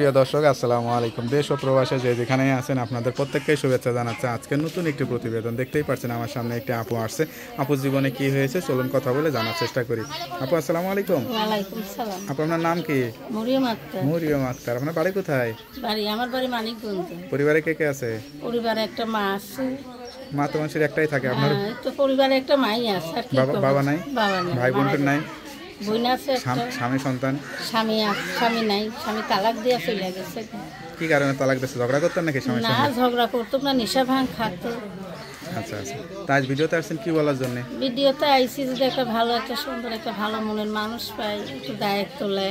প্রিয় দর্শক আসসালামু আলাইকুম। দেশ ও প্রবাসে যে যেখানে আছেন আপনাদের প্রত্যেককেই শুভেচ্ছা জানাচ্ছে। আজকে নতুন একটি প্রতিবেদন দেখতেই পাচ্ছেন আমার সামনে একটি আপু আসছে। আপুর জীবনে কি হয়েছে চলুন কথা বলে জানার চেষ্টা করি। আপু আসসালামু আলাইকুম। আপু আপনার নাম কি? মরিয়ম আক্তার। আপনার বাড়ি কোথায়? বাড়ি আমার বাড়ি মানিকগঞ্জ। পরিবারে কে কে আছে? পরিবারে একটা মা আছে। মা তো মানুষের একটাই থাকে আপনার হ্যাঁ, তো পরিবারে একটা মাই আছে বাবা- নাই? ভাই বোনদের নাই? বোন আছে স্বামী সন্তান? স্বামী স্বামী নাই স্বামী তালাক দিয়ে চলে গেছে। কি কারণে তালাক দিচ্ছে ঝগড়া করতেন নাকি স্বামী না ঝগড়া করতো না নেশা ভাঙ খাতো। আচ্ছা আচ্ছা। তা আজ ভিডিওতে আসছেন কি বলার জন্য? ভিডিওতে আইসি যদি একটা ভালো একটা সুন্দর একটা ভালো মনের মানুষ পাই একটু দায়িত্ব তোলে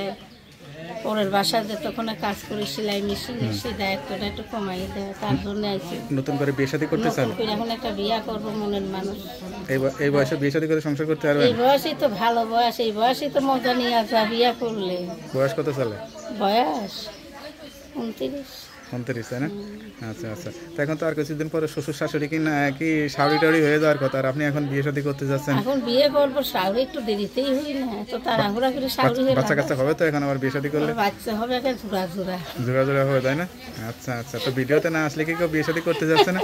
পরের বাসাতে তখন কাজ করি সেলাই মেশিনে সেই দায়িত্বটা একটু কমাই দেয় তার জন্য আইছি। নতুন করে বিয়ে শাদী করতে চান? এখন একটা বিয়া করব মনের মানুষ। এই এই বয়সে বিয়ে শাদী করে সংসার করতে পারবেন? এই বয়সেই তো ভালো বয়স এই বয়সেই তো মজা নিয়ে আসা বিয়া করলে। বয়স কত সালে? বয়স উনত্রিশ। তাই না? আচ্ছা আচ্ছা। তো এখন তো আর কিছুদিন পরে শ্বশুর শাশুড়ি কি না কি শাড়ি টাড়ি হয়ে যাওয়ার কথা আর আপনি এখন বিয়ে শাদী করতে যাচ্ছেন? এখন বিয়ে করব শাড়ি একটু দেরিতেই হই না তো তাড়াহুড়া করে শাড়ি হয়ে বাচ্চা কাচ্চা হবে তো এখন আবার বিয়ে শাদী করলে? বাচ্চা হবে একটা ঝুরা ঝুরা জোড়া জোড়া হবে তাই না? আচ্ছা আচ্ছা। তো ভিডিওতে না আসলে কি কেউ বিয়ে শাদী করতে যাচ্ছে না?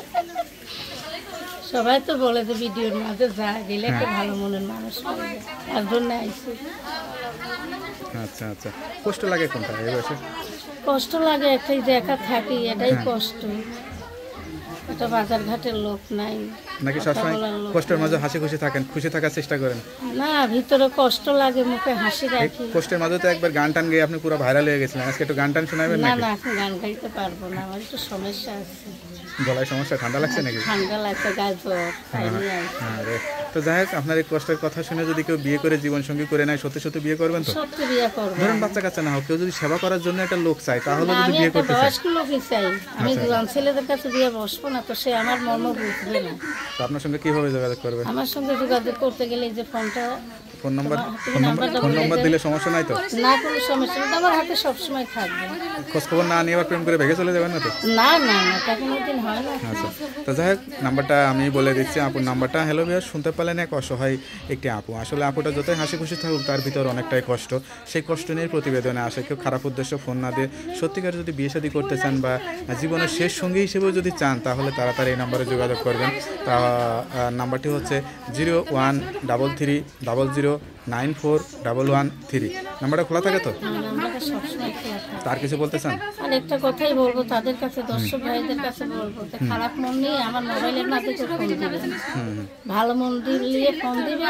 সবাই তো বলে যে ভিডিওর মাঝে যা গেলে একটা ভালো মনের মানুষ তার জন্য আইসি আচ্ছা আচ্ছা। কষ্ট লাগে কোনটা এই বয়সে? কষ্ট লাগে একটাই দেখা থাকি এটাই কষ্ট। একটা বাজার ঘাটের লোক নাই নাকি সবসময় কষ্টের মাঝে হাসি খুশি থাকেন? খুশি থাকার চেষ্টা করেন? না ভিতরে কষ্ট লাগে মুখে হাসি রাখি। কষ্টের মাঝে তো একবার গান টান গিয়ে আপনি পুরো ভাইরাল হয়ে গেছিলেন। আজকে একটু গান টান শোনাবেন না না এখন গান গাইতে পারব না আমার একটু সমস্যা আছে। গলায় সমস্যা ঠান্ডা লাগছে নাকি? ঠান্ডা লাগছে গাছ জ্বর তো যাই হোক আপনার এই কষ্টের কথা শুনে যদি কেউ বিয়ে করে জীবন সঙ্গী করে নেয় সত্যি সত্যি বিয়ে করবেন তো? বিয়ে ধরুন বাচ্চা কাচ্চা না হোক কেউ যদি সেবা করার জন্য একটা লোক চায় তাহলে যদি আমি বিয়ে করতে চায়। বয়স্ক লোকই চাই। আমি জোয়ান ছেলেদের কাছে দিয়ে বসবো না তো সে আমার মর্ম বুঝবে না। তো আপনার সঙ্গে কীভাবে যোগাযোগ করবে? আমার সঙ্গে যোগাযোগ করতে গেলে এই যে ফোনটা phone number? Phone number? Phone number দিলে সমস্যা নাই তো? না কোনো সমস্যা নেই। আমার হাতে সবসময় থাকবে। খোঁজ খবর না নিয়ে আবার প্রেম করে ভেগে চলে যাবেন না তো? না না না তা কোনো দিন হয় না। আচ্ছা। তো যাই হোক নাম্বারটা আমি বলে দিচ্ছি আপুর নাম্বারটা। হ্যালো বিয়ার শুনতে পারলেন এক অসহায় একটি আপু। আসলে আপুটা যতই হাসি খুশি থাকুক তার ভিতর অনেকটাই কষ্ট। সেই কষ্ট নিয়ে প্রতিবেদনে আসে। কেউ খারাপ উদ্দেশ্য ফোন না দিয়ে সত্যিকার যদি বিয়ে শাদী করতে চান বা জীবনের শেষ সঙ্গী হিসেবেও যদি চান তাহলে তাড়াতাড়ি এই নাম্বারে যোগাযোগ করবেন। তা নাম্বারটি হচ্ছে zero one double three double zero nine four double one three. নাম্বারটা খোলা থাকে তো? সবসময় তার কিছু বলতে চান? আর একটা কথাই বলব তাদের কাছে দর্শক ভাইদের কাছে বলব খারাপ মন নিয়ে আমার মোবাইলের মাঝে ফোন দিবেন। ভালো মন দিয়ে ফোন দিবে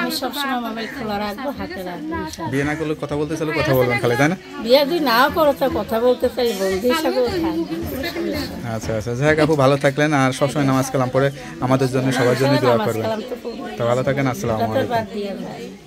আমি সবসময় মোবাইল খোলা রাখব হাতে রাখব বিয়ে না করলে কথা বলতে চাইলে কথা বলবেন খালি তাই না? বিয়ে যদি নাও করো তা কথা বলতে চাই বন্ধু হিসাবেও থাকবে। আচ্ছা আচ্ছা। যাই আপু, ভালো থাকলেন আর সবসময় নামাজ কালাম পড়ে আমাদের জন্য, সবার জন্য দোয়া করবেন। তো ভালো থাকেন, আসসালামু আলাইকুম।